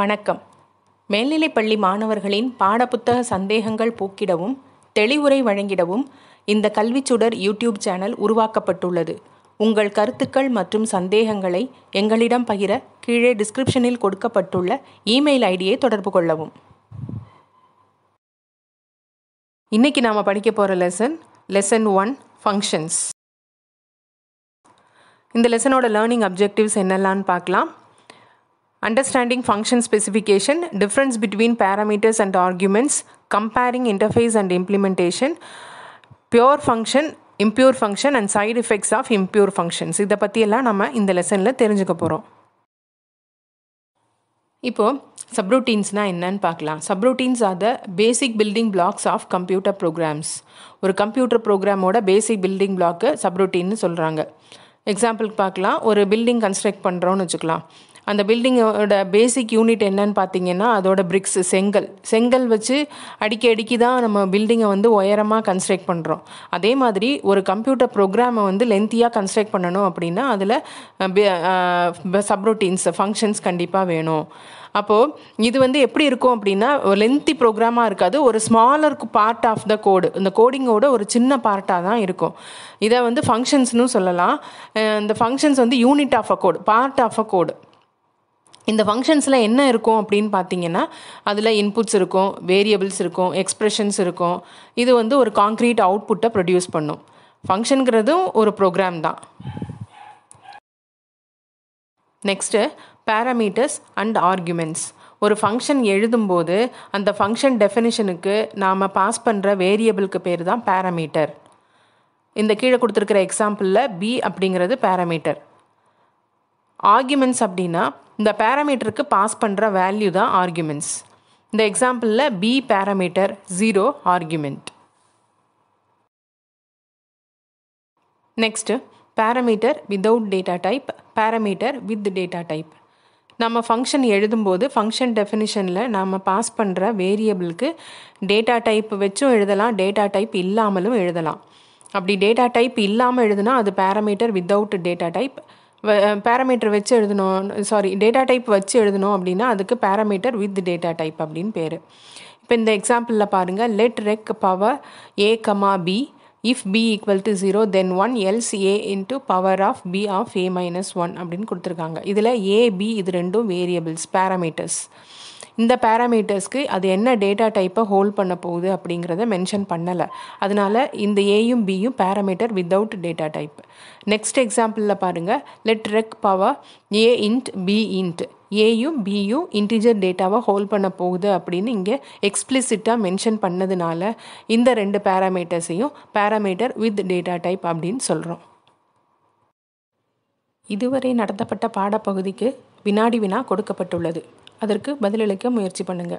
வணக்கம். மேல்நிலைப்பள்ளி மாணவர்களின் பாடப்புத்தக சந்தேகங்கள் போக்கிடவும் தெளிவுரை வழங்கிடவும் இந்த கல்விச்சுடர் யூடியூப் சேனல் உருவாக்கப்பட்டுள்ளது. உங்கள் கருத்துக்கள் மற்றும் சந்தேகங்களை எங்களிடம் பகிர கீழே டிஸ்கிரிப்ஷனில் கொடுக்கப்பட்டுள்ள இமெயில் ஐடியை தொடர்பு கொள்ளவும். இன்னைக்கு நாம் படிக்க போகிற லெசன் லெசன் ஒன் ஃபங்க்ஷன்ஸ் இந்த லெசனோட லேர்னிங் அப்ஜெக்டிவ்ஸ் என்னெல்லாம்னு பார்க்கலாம். Understanding function specification difference between parameters and arguments comparing interface and implementation pure function impure function and side effects of impure functions இதை பற்றியெல்லாம் நம்ம இந்த லெசனில் தெரிஞ்சுக்க போகிறோம் இப்போது சப்ரூட்டீன்ஸ்னால் என்னன்னு பார்க்கலாம். Subroutines are the basic building blocks of computer programs ஒரு கம்ப்யூட்டர் ப்ரோக்ராமோட பேசிக் பில்டிங் பிளாக்கு சப்ரூட்டீன்னு சொல்கிறாங்க எக்ஸாம்பிளுக்கு பார்க்கலாம். ஒரு பில்டிங் கன்ஸ்ட்ரக்ட் பண்ணுறோன்னு வச்சுக்கலாம். அந்த பில்டிங்கோட பேசிக் யூனிட் என்னன்னு பார்த்தீங்கன்னா அதோட பிரிக்ஸ் செங்கல். செங்கல் வச்சு அடிக்கி அடிக்கி தான் நம்ம பில்டிங்கை வந்து உயரமாக கன்ஸ்ட்ரக்ட் பண்ணுறோம் அதே மாதிரி ஒரு கம்ப்யூட்டர் ப்ரோக்ராமை வந்து லென்த்தியாக கன்ஸ்ட்ரக்ட் பண்ணணும் அப்படின்னா அதில் சப்ரூட்டீன்ஸ் ஃபங்க்ஷன்ஸ் கண்டிப்பாக வேணும். அப்போது இது வந்து எப்படி இருக்கும் அப்படின்னா லென்த்தி ப்ரோக்ராமாக இருக்காது. ஒரு smaller part of the code இந்த கோடிங்கோட ஒரு சின்ன பார்ட்டாக தான் இருக்கும். இதை வந்து ஃபங்க்ஷன்ஸ்னு சொல்லலாம். இந்த ஃபங்க்ஷன்ஸ் வந்து unit of a code part of a code இந்த ஃபங்க்ஷன்ஸில் என்ன இருக்கும் அப்படின்னு பார்த்தீங்கன்னா அதில் இன்புட்ஸ் இருக்கும் வேரியபிள்ஸ் இருக்கும் எக்ஸ்ப்ரெஷன்ஸ் இருக்கும். இது வந்து ஒரு காங்க்ரீட் அவுட்புட்டை ப்ரொடியூஸ் பண்ணும். ஃபங்க்ஷனுங்கிறதும் ஒரு ப்ரோக்ராம் தான். நெக்ஸ்ட்டு பேராமீட்டர்ஸ் அண்ட் ஆர்குமெண்ட்ஸ் ஒரு ஃபங்க்ஷன் எழுதும்போது அந்த ஃபங்க்ஷன் டெஃபினிஷனுக்கு நாம் பாஸ் பண்ணுற வேரியபிளுக்கு பேர் தான் பேராமீட்டர் இந்த கீழே கொடுத்துருக்கிற எக்ஸாம்பிளில் பி அப்படிங்கிறது பேராமீட்டர் ஆர்குமெண்ட்ஸ் அப்படின்னா இந்த பேராமீட்டருக்கு பாஸ் பண்ணுற வேல்யூ தான் ஆர்குமெண்ட்ஸ் இந்த எக்ஸாம்பிளில் B parameter zero argument next parameter without data type parameter with data type நம்ம ஃபங்க்ஷன் எழுதும்போது ஃபங்க்ஷன் டெஃபினிஷனில் நம்ம பாஸ் பண்ணுற வேரியபிளுக்கு டேட்டா டைப் வச்சும் எழுதலாம் டேட்டா டைப் இல்லாமலும் எழுதலாம். அப்படி டேட்டா டைப் இல்லாமல் எழுதுனா அது parameter without data type parameter வச்சு எழுதணும். சாரி டேட்டா டைப் வச்சு எழுதணும் அப்படின்னா அதுக்கு பேராமீட்டர் வித் டேட்டா டைப் அப்படின்னு பேர். இப்போ இந்த எக்ஸாம்பிளில் பாருங்கள் let rec power A comma B if B equal to zero then one else A into power of B of A minus one அப்படின்னு கொடுத்துருக்காங்க. இதில் ஏ பி இது ரெண்டும் வேரியபிள்ஸ் பேராமீட்டர்ஸ் இந்த பேராமீட்டர்ஸ்க்கு அது என்ன டேட்டா டைப்பை ஹோல்ட் பண்ண போகுது அப்படிங்கிறத மென்ஷன் பண்ணலை. அதனால் இந்த ஏயும் பியும் parameter without data type next எக்ஸாம்பிளில் பாருங்கள் let rec power A int B int ஏயும் பியும் இன்டிஜர் டேட்டாவை ஹோல்ட் பண்ண போகுது அப்படின்னு இங்கே எக்ஸ்பிளிசிட்டாக மென்ஷன் பண்ணதுனால இந்த ரெண்டு பேராமீட்டர்ஸையும் பேராமீட்டர் வித் டேட்டா டைப் அப்படின்னு சொல்கிறோம் இதுவரை நடத்தப்பட்ட பாடப்பகுதிக்கு வினாடி வினா கொடுக்கப்பட்டுள்ளது. அதற்கு பதிலளிக்க முயற்சி பண்ணுங்க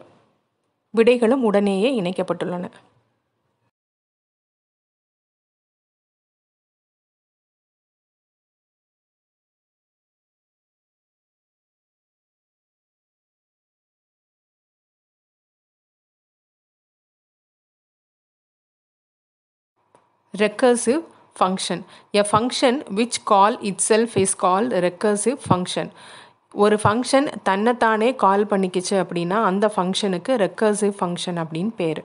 விடைகளும் உடனேயே இணைக்கப்பட்டுள்ளன recursive function a function which call itself is called recursive function ஒரு ஃபங்க்ஷன் தன்னைத்தானே கால் பண்ணிக்கிச்சு அப்படின்னா அந்த ஃபங்க்ஷனுக்கு ரெக்கர்சிவ் ஃபங்க்ஷன் அப்படின்னு பேர்.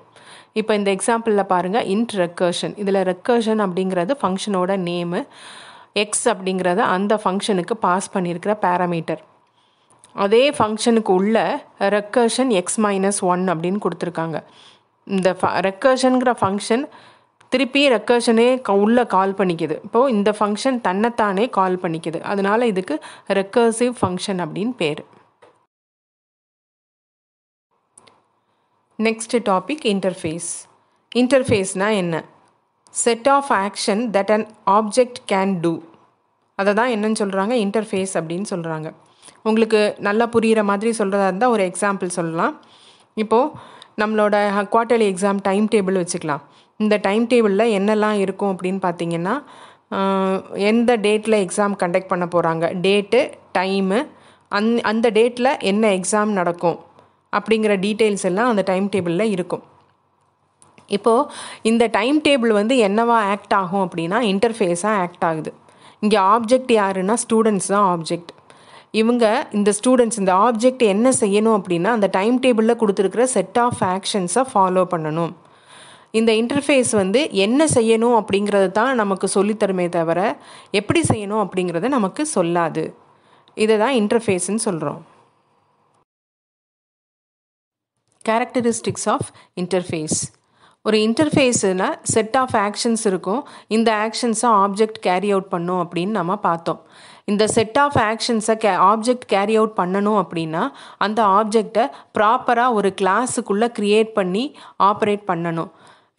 இப்போ இந்த எக்ஸாம்பிளில் பாருங்கள் இன்ட் ரெக்கர்ஷன் இதில் ரெக்கர்ஷன் அப்படிங்கிறது ஃபங்க்ஷனோட நேமு எக்ஸ் அப்படிங்கிறத அந்த ஃபங்க்ஷனுக்கு பாஸ் பண்ணியிருக்கிற பேராமீட்டர் அதே ஃபங்க்ஷனுக்கு உள்ள ரெக்கர்ஷன் எக்ஸ் மைனஸ் ஒன் அப்படின்னு கொடுத்துருக்காங்க. இந்த ஃப ரெக்கர்ஷனுங்கிற ஃபங்க்ஷன் திருப்பி ரெக்கர்ஷனே உள்ளே கால் பண்ணிக்குது. இப்போது இந்த ஃபங்க்ஷன் தன்னைத்தானே கால் பண்ணிக்குது. அதனால் இதுக்கு ரெக்கர்சிவ் ஃபங்க்ஷன் அப்படின்னு பேர். நெக்ஸ்ட் டாபிக் இன்டர்ஃபேஸ் இன்டர்ஃபேஸ்னால் என்ன? Set of action that an object can do அதை தான் என்னன்னு சொல்கிறாங்க இன்டர்ஃபேஸ் அப்படின்னு சொல்கிறாங்க உங்களுக்கு நல்லா புரிகிற மாதிரி சொல்கிறதா இருந்தால் ஒரு எக்ஸாம்பிள் சொல்லலாம். இப்போது நம்மளோட குவார்ட்டர்லி எக்ஸாம் டைம் டேபிள் வச்சுக்கலாம். இந்த டைம் டேபிளில் என்னெல்லாம் இருக்கும் அப்படின்னு பார்த்தீங்கன்னா எந்த டேட்டில் எக்ஸாம் கண்டக்ட் பண்ண போகிறாங்க டேட்டு டைமு அந் அந்த டேட்டில் என்ன எக்ஸாம் நடக்கும்? அப்படிங்கிற டீட்டெயில்ஸ் எல்லாம் அந்த டைம் டேபிளில் இருக்கும். இப்போது இந்த டைம் டேபிள் வந்து என்னவா ஆக்ட் ஆகும் அப்படின்னா இன்டர்ஃபேஸாக ஆக்ட் ஆகுது. இங்கே ஆப்ஜெக்ட் யாருன்னா ஸ்டூடெண்ட்ஸ் தான் ஆப்ஜெக்ட் இவங்க இந்த ஸ்டூடெண்ட்ஸ் இந்த ஆப்ஜெக்ட் என்ன செய்யணும் அப்படின்னா அந்த டைம் டேபிளில் கொடுத்துருக்கிற செட் ஆஃப் ஆக்ஷன்ஸை ஃபாலோ பண்ணணும். இந்த இன்டர்ஃபேஸ் வந்து என்ன செய்யணும் அப்படிங்கிறது தான் நமக்கு சொல்லித்தருமே தவிர எப்படி செய்யணும் அப்படிங்கிறத நமக்கு சொல்லாது. இதை தான் இன்டர்ஃபேஸ்ன்னு சொல்கிறோம் கேரக்டரிஸ்டிக்ஸ் ஆஃப் இன்டர்ஃபேஸ் ஒரு இன்டர்ஃபேஸில் செட் ஆஃப் ஆக்ஷன்ஸ் இருக்கும். இந்த ஆக்ஷன்ஸை ஆப்ஜெக்ட் கேரி அவுட் பண்ணும் அப்படின்னு நம்ம பார்த்தோம். இந்த செட் ஆஃப் ஆக்ஷன்ஸை கே ஆப்ஜெக்ட் கேரி அவுட் பண்ணணும் அப்படின்னா அந்த ஆப்ஜெக்டை ப்ராப்பராக ஒரு கிளாஸுக்குள்ளே க்ரியேட் பண்ணி ஆப்ரேட் பண்ணணும்.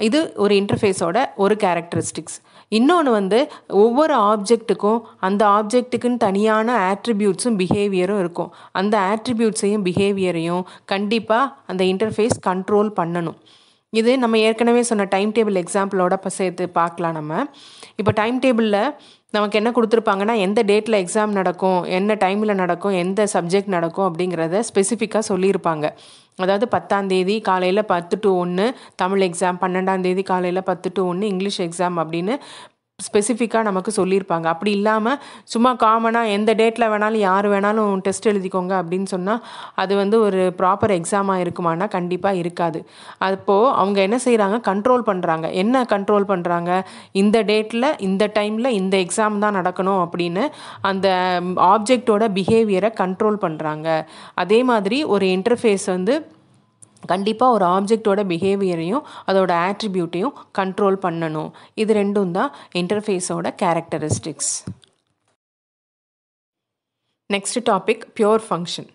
இது ஒரு இன்டர்ஃபேஸோட ஒரு கேரக்டரிஸ்டிக்ஸ் இன்னொன்று வந்து ஒவ்வொரு ஆப்ஜெக்ட்டுக்கும் அந்த ஆப்ஜெக்ட்டுக்குன்னு தனியான ஆட்ரிபியூட்ஸும் பிஹேவியரும் இருக்கும். அந்த ஆட்ரிபியூட்ஸையும் பிஹேவியரையும் கண்டிப்பாக அந்த இன்டர்ஃபேஸ் கண்ட்ரோல் பண்ணணும். இது நம்ம ஏற்கனவே சொன்ன டைம் டேபிள் எக்ஸாம்பிளோட இப்போ சேர்த்து பார்க்கலாம் நம்ம. இப்போ டைம் டேபிளில் நமக்கு என்ன கொடுத்துருப்பாங்கன்னா எந்த டேட்டில் எக்ஸாம் நடக்கும் என்ன டைமில் நடக்கும் எந்த சப்ஜெக்ட் நடக்கும் அப்படிங்கிறத ஸ்பெசிஃபிக்காக சொல்லியிருப்பாங்க. அதாவது பத்தாம் தேதி காலையில் பத்து டு ஒன்று தமிழ் எக்ஸாம் பன்னெண்டாம் தேதி காலையில் பத்து டு ஒன்று இங்கிலீஷ் எக்ஸாம் அப்படின்னு ஸ்பெசிஃபிக்காக நமக்கு சொல்லியிருப்பாங்க. அப்படி இல்லாமல் சும்மா காமனாக எந்த டேட்டில் வேணாலும் யார் வேணாலும் டெஸ்ட் எழுதிக்கோங்க அப்படின்னு சொன்னால் அது வந்து ஒரு ப்ராப்பர் எக்ஸாமாக இருக்குமானா கண்டிப்பாக இருக்காது. அப்போது அவங்க என்ன செய்கிறாங்க கண்ட்ரோல் பண்ணுறாங்க என்ன கண்ட்ரோல் பண்ணுறாங்க இந்த டேட்டில் இந்த டைமில் இந்த எக்ஸாம் தான் நடக்கணும் அப்படின்னு அந்த ஆப்ஜெக்டோட பிஹேவியரை கண்ட்ரோல் பண்ணுறாங்க அதே மாதிரி ஒரு இன்டர்ஃபேஸ் வந்து கண்டிப்பாக ஒரு ஆப்ஜெக்டோட பிஹேவியரையும் அதோட ஆட்ரிபியூட்டையும் கண்ட்ரோல் பண்ணணும். இது ரெண்டும் தான் இன்டர்ஃபேஸோட characteristics next topic pure function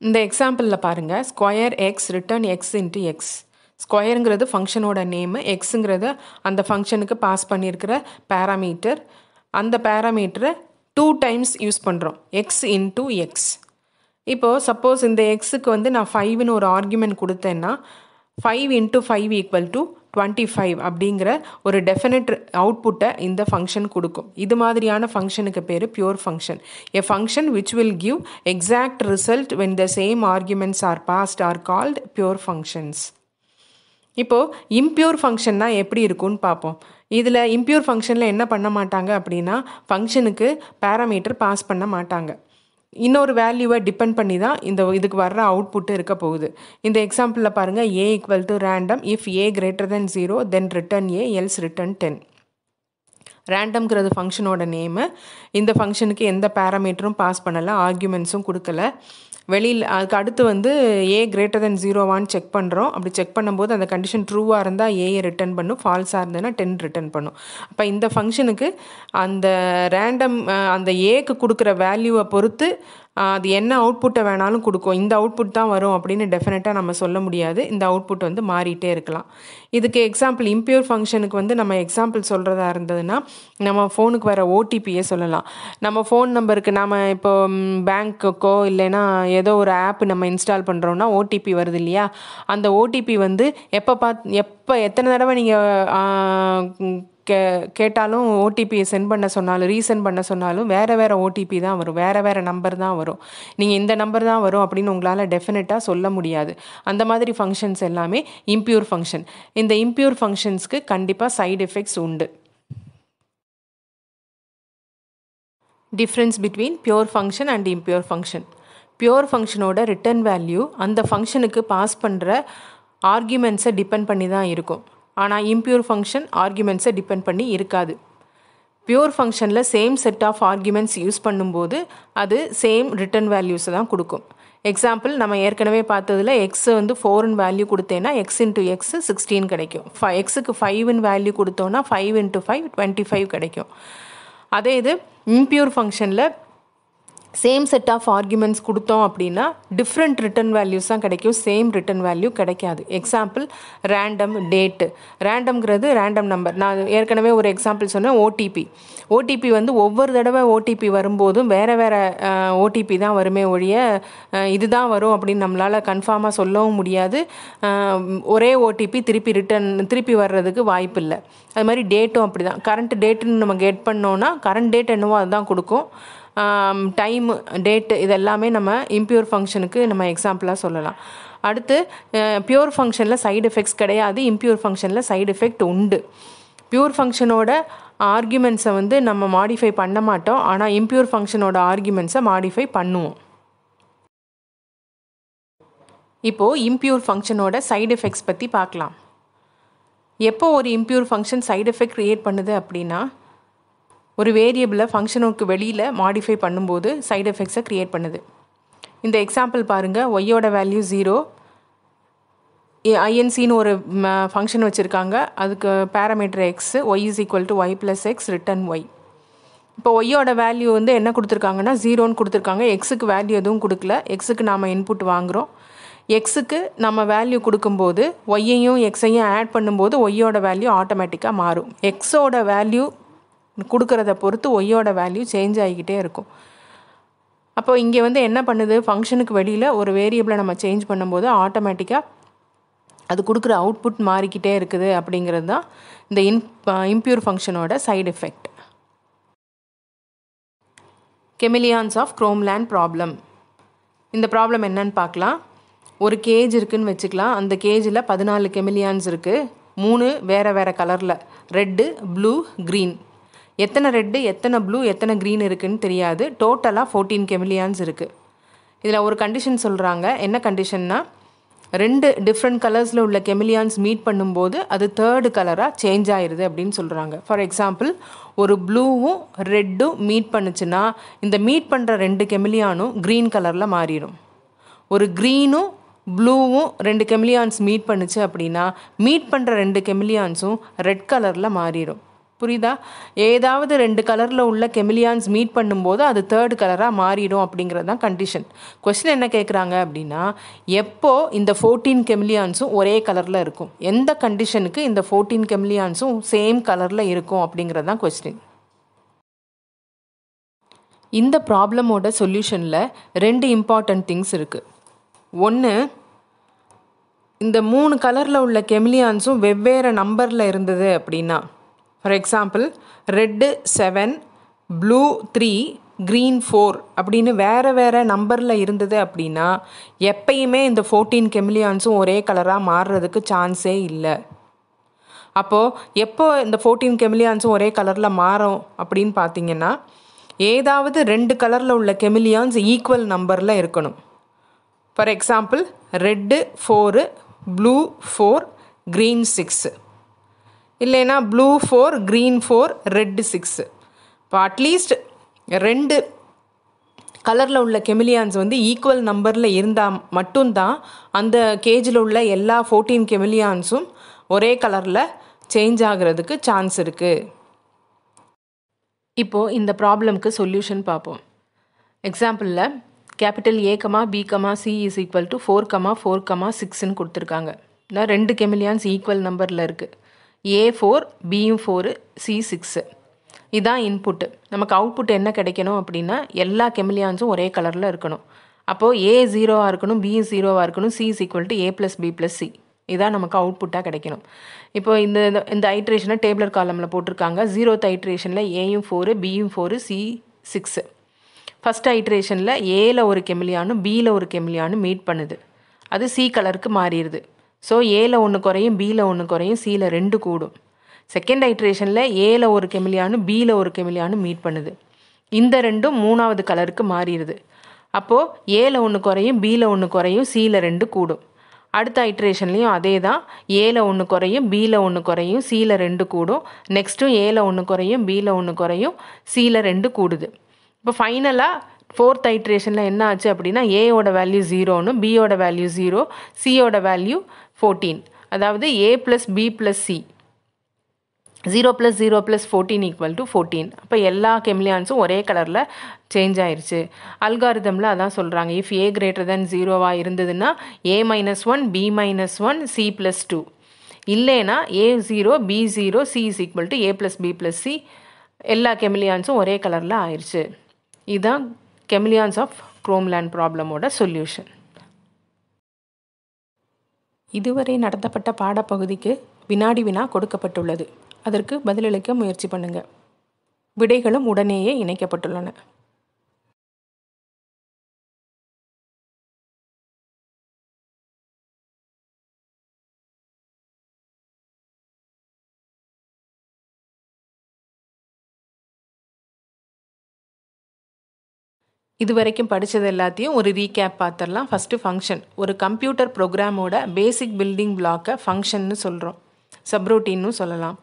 இந்த எக்ஸாம்பிளில் பாருங்கள் square x return x into x ஸ்கொயருங்கிறது ஃபங்க்ஷனோட நேமு எக்ஸுங்கிறது அந்த ஃபங்க்ஷனுக்கு பாஸ் பண்ணியிருக்கிற பேராமீட்டர் அந்த பேராமீட்டரை டூ டைம்ஸ் யூஸ் பண்ணுறோம் எக்ஸ் இன்டூ எக்ஸ் இப்போது சப்போஸ் இந்த எக்ஸுக்கு வந்து நான் ஃபைவ்னு ஒரு ஆர்குமெண்ட் கொடுத்தேன்னா five into five equal to twenty five அப்படிங்கிற ஒரு டெஃபினட் அவுட்புட்டை இந்த ஃபங்க்ஷன் கொடுக்கும். இது மாதிரியான ஃபங்க்ஷனுக்கு பேர் pure function a function which will give exact result when the same arguments are passed are called pure functions இப்போது இம்பியூர் ஃபங்க்ஷன்னா எப்படி இருக்கும்னு பார்ப்போம். இதில் இம்பியூர் ஃபங்க்ஷனில் என்ன பண்ண மாட்டாங்க அப்படின்னா ஃபங்க்ஷனுக்கு பேராமீட்டர் பாஸ் பண்ண மாட்டாங்க. இன்னொரு வேல்யூவை டிபெண்ட் பண்ணி தான் இந்த இதுக்கு வர்ற அவுட்புட் இருக்க போகுது. இந்த எக்ஸாம்பிளில் பாருங்கள் A equal to random if A greater then zero then return A else return ten ரேண்டம்ங்கிறது ஃபங்க்ஷனோட நேமு இந்த ஃபங்க்ஷனுக்கு எந்த பேராமீட்டரும் பாஸ் பண்ணலை ஆர்குமெண்ட்ஸும் கொடுக்கல. வெளியில் அதுக்கு அடுத்து வந்து ஏ கிரேட்டர் தென் ஜீரோவான்னு செக் பண்ணுறோம் அப்படி செக் பண்ணும்போது அந்த கண்டிஷன் ட்ரூவாக இருந்தால் ஏயை ரிட்டர்ன் பண்ணும். ஃபால்ஸாக இருந்ததுன்னா டென் ரிட்டர்ன் பண்ணும். அப்போ இந்த ஃபங்க்ஷனுக்கு அந்த ரேண்டம் அந்த ஏக்கு கொடுக்குற வேல்யூவை பொறுத்து அது என்ன அவுட்புட்டை வேணாலும் கொடுக்கும். இந்த அவுட்புட் தான் வரும் அப்படின்னு டெஃபினட்டாக நம்ம சொல்ல முடியாது. இந்த அவுட்புட் வந்து மாறிட்டே இருக்கலாம். இதுக்கு எக்ஸாம்பிள் இம்பியூர் ஃபங்க்ஷனுக்கு வந்து நம்ம எக்ஸாம்பிள் சொல்கிறதா இருந்ததுன்னா நம்ம ஃபோனுக்கு வர ஓடிபியே சொல்லலாம். நம்ம ஃபோன் நம்பருக்கு நம்ம இப்போ பேங்க்குக்கோ இல்லைன்னா ஏதோ ஒரு ஆப் நம்ம இன்ஸ்டால் பண்ணுறோன்னா ஓடிபி வருது இல்லையா? அந்த ஓடிபி வந்து எப்போ பாத் எப்போ எத்தனை தடவை நீங்கள் கே கேட்டாலும் ஓடிபியை சென்ட் பண்ண சொன்னாலும் ரீசென்ட் பண்ண சொன்னாலும் வேறு வேறு ஓடிபி தான் வரும். வேறு வேறு நம்பர் தான் வரும். நீங்கள் இந்த நம்பர் தான் வரும் அப்படின்னு உங்களால் டெஃபினட்டாக சொல்ல முடியாது. அந்த மாதிரி ஃபங்க்ஷன்ஸ் எல்லாமே இம்ப்யூர் ஃபங்க்ஷன் இந்த இம்பியூர் ஃபங்க்ஷன்ஸ்க்கு கண்டிப்பாக சைடு எஃபெக்ட்ஸ் உண்டு. Difference between pure function and impure function pure ஃபங்க்ஷனோட return value அந்த ஃபங்க்ஷனுக்கு பாஸ் பண்ணுற ஆர்கியூமெண்ட்ஸை டிபெண்ட் பண்ணி தான் இருக்கும். ஆனால் இம்பியூர் ஃபங்க்ஷன் ஆர்குமெண்ட்ஸை டிபெண்ட் பண்ணி இருக்காது. பியூர் ஃபங்க்ஷனில் same set of arguments use பண்ணும்போது அது சேம் ரிட்டன் வேல்யூஸை தான் கொடுக்கும். எக்ஸாம்பிள் நம்ம ஏற்கனவே பார்த்ததில் எக்ஸ் வந்து ஃபோர்னு வேல்யூ கொடுத்தேன்னா எக்ஸ் இன்ட்டு எக்ஸ் சிக்ஸ்டீன் கிடைக்கும். ஃபை எக்ஸுக்கு ஃபைவ்னு வேல்யூ கொடுத்தோன்னா five into five twenty five கிடைக்கும். அதே இது இம்பியூர் ஃபங்க்ஷனில் சேம் செட் ஆஃப் ஆர்குமெண்ட்ஸ் கொடுத்தோம் அப்படின்னா டிஃப்ரெண்ட் ரிட்டன் வேல்யூஸ் தான் கிடைக்கும். சேம் ரிட்டன் வேல்யூ கிடைக்காது. எக்ஸாம்பிள் ரேண்டம் டேட்டு ரேண்டம்ங்கிறது ரேண்டம் நம்பர் நான் ஏற்கனவே ஒரு எக்ஸாம்பிள் சொன்னேன் ஓடிபி ஓடிபி வந்து ஒவ்வொரு தடவை ஓடிபி வரும்போதும் வேறு வேறு ஓடிபி தான் வருமே ஒழிய இதுதான் வரும் அப்படின்னு நம்மளால் கன்ஃபார்மாக சொல்லவும் முடியாது. ஒரே ஓடிபி திருப்பி ரிட்டன் திருப்பி வர்றதுக்கு வாய்ப்பு இல்லை. அது மாதிரி டேட்டும் அப்படி தான் கரண்ட் டேட்டுன்னு நம்ம கெட் பண்ணோன்னா கரண்ட் டேட் என்னவோ அதுதான் கொடுக்கும். டைம் டேட்டு இதெல்லாமே நம்ம இம்பியூர் ஃபங்க்ஷனுக்கு நம்ம எக்ஸாம்பிளாக சொல்லலாம். அடுத்து பியூர் ஃபங்க்ஷனில் சைடு எஃபெக்ட்ஸ் கிடையாது இம்ப்யூர் ஃபங்க்ஷனில் சைடு எஃபெக்ட் உண்டு. பியூர் ஃபங்க்ஷனோட ஆர்குமெண்ட்ஸை வந்து நம்ம மாடிஃபை பண்ண மாட்டோம் ஆனால் இம்ப்யூர் ஃபங்க்ஷனோட ஆர்குமெண்ட்ஸை மாடிஃபை பண்ணுவோம். இப்போது இம்ப்யூர் ஃபங்க்ஷனோட சைடு எஃபெக்ட்ஸ் பற்றி பார்க்கலாம். எப்போ ஒரு impure function side effect create பண்ணுது அப்படின்னா ஒரு வேரியபிளை ஃபங்க்ஷனுக்கு வெளியில் மாடிஃபை பண்ணும்போது சைடு எஃபெக்ட்ஸை க்ரியேட் பண்ணுது. இந்த எக்ஸாம்பிள் பாருங்கள் ஒய்யோட வேல்யூ ஜீரோ ஐஎன்சின்னு ஒரு ஃபங்க்ஷன் வச்சுருக்காங்க. அதுக்கு parameter x y is equal to y plus x return y இப்போ ஒய்யோட வேல்யூ வந்து என்ன கொடுத்துருக்காங்கன்னா ஜீரோன்னு கொடுத்துருக்காங்க. எக்ஸுக்கு வேல்யூ எதுவும் கொடுக்கல. எக்ஸுக்கு நாம் இன்புட் வாங்குகிறோம் எக்ஸுக்கு நம்ம வேல்யூ கொடுக்கும்போது ஒய்யையும் எக்ஸையும் ஆட் பண்ணும்போது ஒய்யோட வேல்யூ ஆட்டோமேட்டிக்காக மாறும். எக்ஸோட வேல்யூ கொடுக்குறத பொறுத்து ஒய்யோட வேல்யூ சேஞ்ச் ஆகிக்கிட்டே இருக்கும். அப்போ இங்கே வந்து என்ன பண்ணுது? ஃபங்க்ஷனுக்கு வெளியில் ஒரு வேரியபிளை நம்ம சேஞ்ச் பண்ணும்போது ஆட்டோமேட்டிக்காக அது கொடுக்குற அவுட்புட் மாறிக்கிட்டே இருக்குது அப்படிங்கிறது தான் இந்த இன் impure ஃபங்க்ஷனோட side effect chameleons of Chromeland problem இந்த ப்ராப்ளம் என்னன்னு பார்க்கலாம். ஒரு கேஜ் இருக்குதுன்னு வச்சுக்கலாம். அந்த கேஜில் பதினாலு கெமிலியான்ஸ் இருக்குது மூணு வேறு வேறு கலரில் ரெட்டு ப்ளூ க்ரீன் எத்தனை ரெட்டு எத்தனை ப்ளூ எத்தனை க்ரீன் இருக்குதுன்னு தெரியாது. டோட்டலாக ஃபோர்டீன் கெமிலியான்ஸ் இருக்குது இதில் ஒரு கண்டிஷன் சொல்கிறாங்க என்ன கண்டிஷன்னா ரெண்டு டிஃப்ரெண்ட் கலர்ஸில் உள்ள கெமிலியான்ஸ் மீட் பண்ணும்போது அது தேர்டு கலராக சேஞ்ச் ஆயிடுது அப்படின்னு சொல்கிறாங்க ஃபார் எக்ஸாம்பிள் ஒரு ப்ளூவும் ரெட்டும் மீட் பண்ணுச்சுன்னா இந்த மீட் பண்ணுற ரெண்டு கெமிலியானும் க்ரீன் கலரில் மாறிடும். ஒரு க்ரீனும் ப்ளூவும் ரெண்டு கெமிலியான்ஸ் மீட் பண்ணுச்சு அப்படின்னா மீட் பண்ணுற ரெண்டு கெமிலியான்ஸும் ரெட் கலரில் மாறிடும். புரியுதா? ஏதாவது ரெண்டு கலரில் உள்ள கெமிலியான்ஸ் மீட் பண்ணும்போது அது தேர்டு கலராக மாறிடும் அப்படிங்கிறது தான் கண்டிஷன் கொஸ்டின் என்ன கேட்குறாங்க அப்படின்னா எப்போ இந்த ஃபோர்டீன் கெமிலியான்ஸும் ஒரே கலரில் இருக்கும்? எந்த கண்டிஷனுக்கு இந்த ஃபோர்டீன் கெமிலியான்ஸும் சேம் கலரில் இருக்கும் அப்படிங்கிறது தான் கொஸ்டின் இந்த ப்ராப்ளமோட சொல்யூஷனில் ரெண்டு இம்பார்ட்டண்ட் திங்ஸ் இருக்குது ஒன்று இந்த மூணு கலரில் உள்ள கெமிலியான்ஸும் வெவ்வேறு நம்பரில் இருந்தது அப்படின்னா for example red seven blue three green four அப்படின்னு வேறு வேறு நம்பரில் இருந்தது அப்படின்னா எப்பயுமே இந்த ஃபோர்டீன் கெமிலியான்ஸும் ஒரே கலராக மாறுறதுக்கு சான்ஸே இல்லை. அப்போது எப்போ இந்த ஃபோர்டீன் கெமிலியான்ஸும் ஒரே கலரில் மாறும் அப்படின்னு பார்த்தீங்கன்னா ஏதாவது ரெண்டு கலரில் உள்ள கெமிலியான்ஸ் ஈக்குவல் நம்பரில் இருக்கணும். For example red four blue four green six இல்லைன்னா blue four green four red six இப்போ அட்லீஸ்ட் ரெண்டு கலரில் உள்ள கெமிலியான்ஸ் வந்து ஈக்குவல் நம்பரில் இருந்தால் மட்டும்தான் அந்த கேஜில் உள்ள எல்லா ஃபோர்டீன் கெமிலியான்ஸும் ஒரே கலரில் சேஞ்ச் ஆகிறதுக்கு சான்ஸ் இருக்குது இப்போது இந்த ப்ராப்ளம்க்கு சொல்யூஷன் பார்ப்போம். எக்ஸாம்பிளில் capital A comma B comma C is equal to four comma four comma சிக்ஸ்ன்னு கொடுத்துருக்காங்க ரெண்டு கெமிலியான்ஸ் ஈக்குவல் நம்பரில் இருக்குது ஏ ஃபோர் பியும் ஃபோரு சி சிக்ஸு இதுதான் இன்புட்டு நமக்கு அவுட்புட் என்ன கிடைக்கணும் அப்படின்னா எல்லா கெமிலியான்ஸும் ஒரே கலரில் இருக்கணும். அப்போது ஏ ஜீரோவாக இருக்கணும் பி ஜீரோவாக இருக்கணும் C is equal to A plus B plus C இதான் நமக்கு அவுட்புட்டாக கிடைக்கணும். இப்போ இந்த இந்த ஐட்ரேஷனை டேபிளர் காலமில் போட்டிருக்காங்க. ஜீரோத் ஐட்ரேஷனில் ஏயும் ஃபோரு பியும் ஃபோரு சி சிக்ஸு ஃபஸ்ட் ஐட்ரேஷனில் ஏல ஒரு கெமிலியானும் பியில் ஒரு கெமிலியானும் மீட் பண்ணுது. அது சி கலருக்கு மாறிடுது. ஸோ ஏல ஒன்று குறையும் பியில் ஒன்று குறையும் சியில் ரெண்டு கூடும். செகண்ட் ஹைட்ரேஷனில் ஏல ஒரு கெமிலியானும் பியில் ஒரு கெமிலியானும் மீட் பண்ணுது. இந்த ரெண்டும் மூணாவது கலருக்கு மாறிடுது. அப்போது ஏல ஒன்று குறையும் பியில் ஒன்று குறையும் சியில் ரெண்டு கூடும். அடுத்த ஹைட்ரேஷன்லேயும் அதே தான் ஏல ஒன்று குறையும் பியில் ஒன்று குறையும் சியில் ரெண்டு கூடும். நெக்ஸ்ட்டும் ஏல ஒன்று குறையும் பியில் ஒன்று குறையும் சியில் ரெண்டு கூடுது. இப்போ ஃபைனலாக ஃபோர்த் ஹைட்ரேஷனில் என்ன ஆச்சு அப்படின்னா ஏயோட வேல்யூ ஜீரோன்னு பியோட வேல்யூ ஜீரோ சியோட வேல்யூ ஃபோர்டீன் அதாவது A plus B plus C zero plus zero plus fourteen equal to fourteen அப்போ எல்லா கெமிலியான்ஸும் ஒரே கலரில் சேஞ்ச் ஆயிடுச்சு அல்காரிதமில் அதான் சொல்கிறாங்க இஃப் ஏ கிரேட்டர் தென் ஜீரோவாக இருந்ததுன்னா A minus one B minus one C plus two இல்லைனா A zero B zero C is equal to A plus B plus C எல்லா கெமிலியான்ஸும் ஒரே கலரில் ஆயிடுச்சு இதுதான் கெமிலியான்ஸ் ஆஃப் குரோம்லேண்ட் ப்ராப்ளமோட சொல்யூஷன் இதுவரை நடத்தப்பட்ட பாடப்பகுதிக்கு வினாடி வினா கொடுக்கப்பட்டுள்ளது. அதற்கு பதிலளிக்க முயற்சி பண்ணுங்க. விடைகளும் உடனேயே இணைக்கப்பட்டுள்ளன. இது வரைக்கும் படித்தது எல்லாத்தையும் ஒரு ரீகேப் பார்த்துடலாம் ஃபஸ்ட்டு ஃபங்க்ஷன் ஒரு கம்ப்யூட்டர் ப்ரோக்ராமோட பேசிக் பில்டிங் பிளாக்கை ஃபங்க்ஷன்னு சொல்கிறோம் சப்ரூட்டின்னு சொல்லலாம்.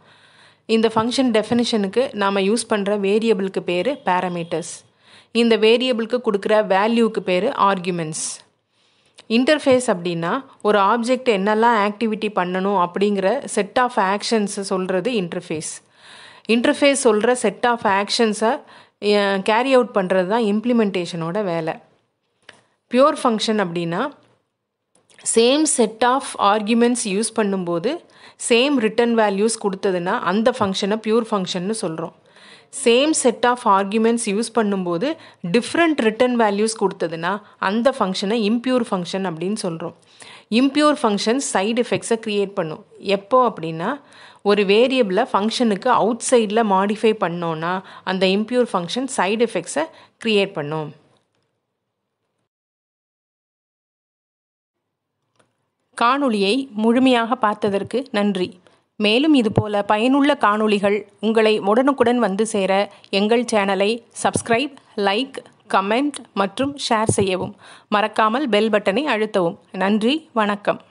இந்த ஃபங்க்ஷன் டெஃபினிஷனுக்கு நாம் யூஸ் பண்ணுற வேரியபிளுக்கு பேர் பேராமீட்டர்ஸ் இந்த வேரியபிளுக்கு கொடுக்குற வேல்யூக்கு பேர் ஆர்குமெண்ட்ஸ் இன்டர்ஃபேஸ் அப்படின்னா ஒரு ஆப்ஜெக்ட் என்னெல்லாம் ஆக்டிவிட்டி பண்ணணும் அப்படிங்கிற செட் ஆஃப் ஆக்ஷன்ஸை சொல்கிறது இன்டர்ஃபேஸ் இன்டர்ஃபேஸ் சொல்கிற செட் ஆஃப் ஆக்ஷன்ஸை கேரி அவுட் பண்ணுறது தான் இம்ப்ளிமெண்டேஷனோட வேலை. பியூர் ஃபங்க்ஷன் அப்படின்னா same set of arguments use பண்ணும்போது சேம் ரிட்டன் வேல்யூஸ் கொடுத்ததுன்னா அந்த ஃபங்க்ஷனை பியூர் ஃபங்க்ஷன்னு சொல்கிறோம் same set of arguments use பண்ணும்போது டிஃப்ரெண்ட் ரிட்டன் வேல்யூஸ் கொடுத்ததுன்னா அந்த ஃபங்க்ஷனை இம்பியூர் ஃபங்க்ஷன் அப்படின்னு சொல்கிறோம் இம்பியூர் ஃபங்க்ஷன் சைடு எஃபெக்ட்ஸை க்ரியேட் பண்ணும். எப்போ அப்படின்னா ஒரு வேரியபிளை ஃபங்க்ஷனுக்கு அவுட் சைடில் மாடிஃபை பண்ணோன்னா அந்த இம்பியூர் ஃபங்க்ஷன் சைடு எஃபெக்ட்ஸை க்ரியேட் பண்ணும். காணொளியை முழுமையாக பார்த்ததற்கு நன்றி. மேலும் இதுபோல பயனுள்ள காணொளிகள் உங்களை உடனுக்குடன் வந்து சேர எங்கள் சேனலை சப்ஸ்கிரைப் லைக் கமெண்ட் மற்றும் ஷேர் செய்யவும். மறக்காமல் பெல் பட்டனை அழுத்தவும். நன்றி வணக்கம்.